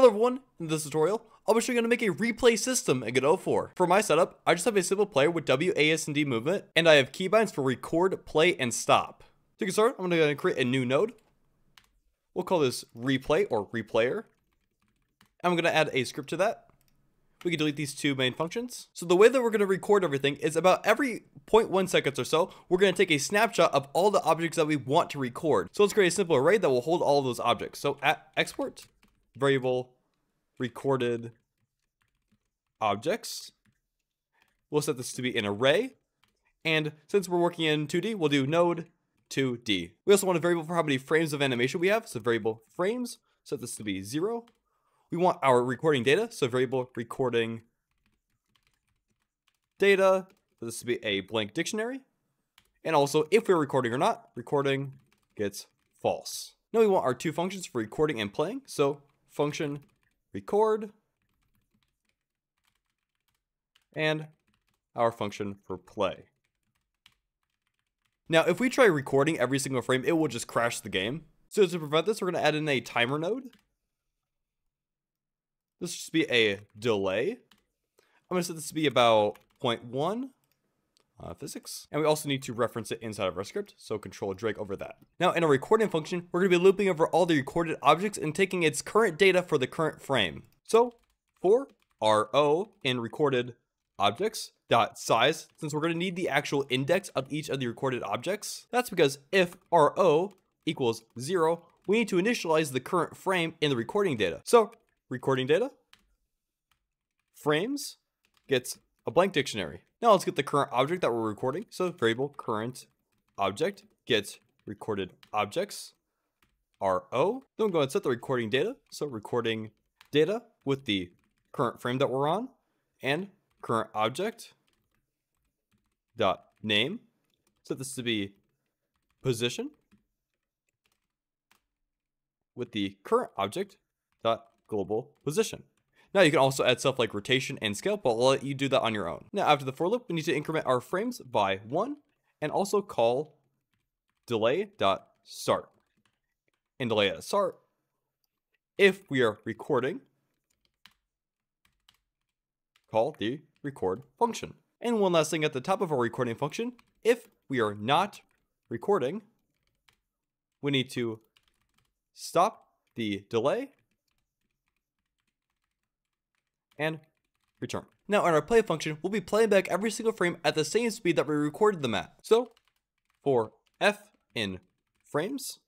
Hello everyone, in this tutorial, I'll be showing you how to make a replay system in Godot 4. For my setup, I just have a simple player with WASD movement, and I have keybinds for record, play, and stop. To get started, I'm going to create a new node. We'll call this replay or replayer. I'm going to add a script to that. We can delete these two main functions. So the way that we're going to record everything is about every 0.1 seconds or so, we're going to take a snapshot of all the objects that we want to record. So let's create a simple array that will hold all of those objects. So at export, variable recorded objects. We'll set this to be an array. And since we're working in 2D, we'll do node 2D. We also want a variable for how many frames of animation we have. So variable frames, set this to be zero. We want our recording data. So variable recording data. So this to be a blank dictionary. And also if we're recording or not, recording gets false. Now we want our two functions for recording and playing. So function record and our function for play. Now, if we try recording every single frame, it will just crash the game. So to prevent this, we're going to add in a timer node. This should be a delay. I'm going to set this to be about 0.1 uh, physics. And we also need to reference it inside of our script, so control drag over that. Now in a recording function, we're going to be looping over all the recorded objects and taking its current data for the current frame. So for RO in recorded objects dot size, since we're going to need the actual index of each of the recorded objects, that's because if RO equals zero, we need to initialize the current frame in the recording data. So recording data frames gets a blank dictionary. Now let's get the current object that we're recording. So variable current object gets recorded objects RO. Then we'll go and set the recording data. So recording data with the current frame that we're on and current object dot name. Set this to be position with the current object dot global position. Now you can also add stuff like rotation and scale, but I'll let you do that on your own. Now after the for loop, we need to increment our frames by one and also call delay.start. And delay at start, if we are recording, call the record function. And one last thing at the top of our recording function, if we are not recording, we need to stop the delay and return. Now in our play function, we'll be playing back every single frame at the same speed that we recorded them at. So for f in frames,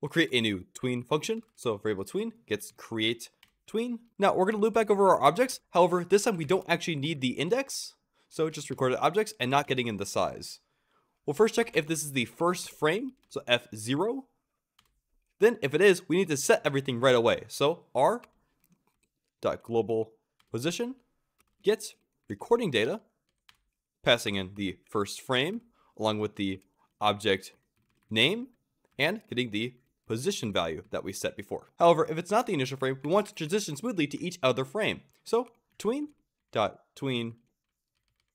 we'll create a new tween function. So variable tween gets create tween. Now we're to loop back over our objects. However, this time we don't actually need the index. So just recorded objects and not getting in the size. We'll first check if this is the first frame. So F0. Then if it is, we need to set everything right away. So R dot global position gets recording data, passing in the first frame along with the object name and getting the position value that we set before. However, if it's not the initial frame, we want to transition smoothly to each other frame. So tween dot tween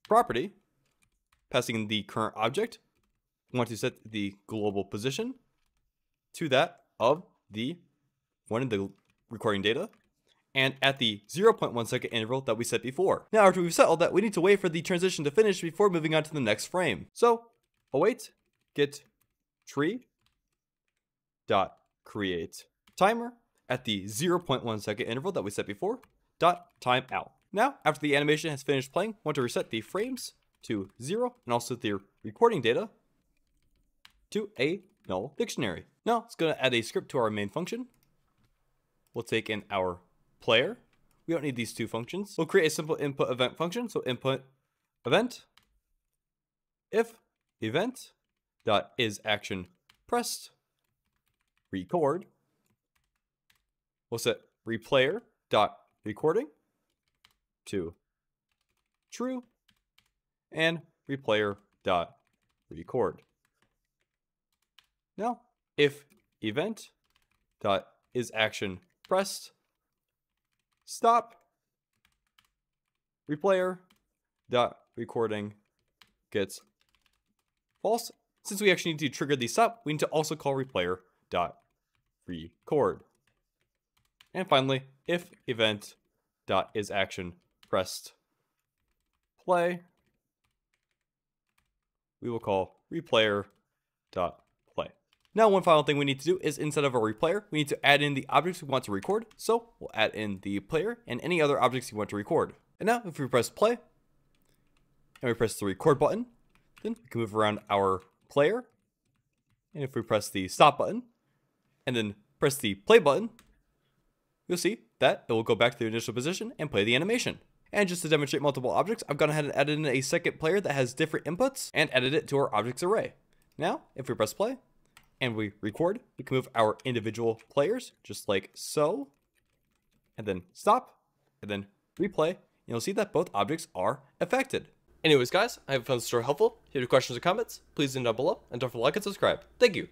property, passing in the current object, we want to set the global position to that of the one in the recording data and at the 0.1 second interval that we set before. Now after we've set all that, we need to wait for the transition to finish before moving on to the next frame. So await get tree dot create timer at the 0.1 second interval that we set before dot time out. Now after the animation has finished playing, want to reset the frames to zero and also the recording data to a null dictionary. Now it's going to add a script to our main function. We'll take in our player. We don't need these two functions. We'll create a simple input event function. So input event if event dot is action pressed record. We'll set replayer dot recording to true and replayer dot record. Now, if event dot is action pressed stop replayer dot recording gets false. Since we actually need to trigger the stop, we need to also call replayer dot record. And finally, if event dot is action pressed play, we will call replayer dot. Now, one final thing we need to do is instead of a replayer, we need to add in the objects we want to record. So we'll add in the player and any other objects you want to record. And now if we press play and we press the record button, then we can move around our player. And if we press the stop button and then press the play button, you'll see that it will go back to the initial position and play the animation. And just to demonstrate multiple objects, I've gone ahead and added in a second player that has different inputs and added it to our objects array. Now, if we press play and we record, we can move our individual players just like so, and then stop, and then replay, and you'll see that both objects are affected. Anyways, guys, I hope you found this story helpful. If you have any questions or comments, please leave them down below, and don't forget to like and subscribe. Thank you.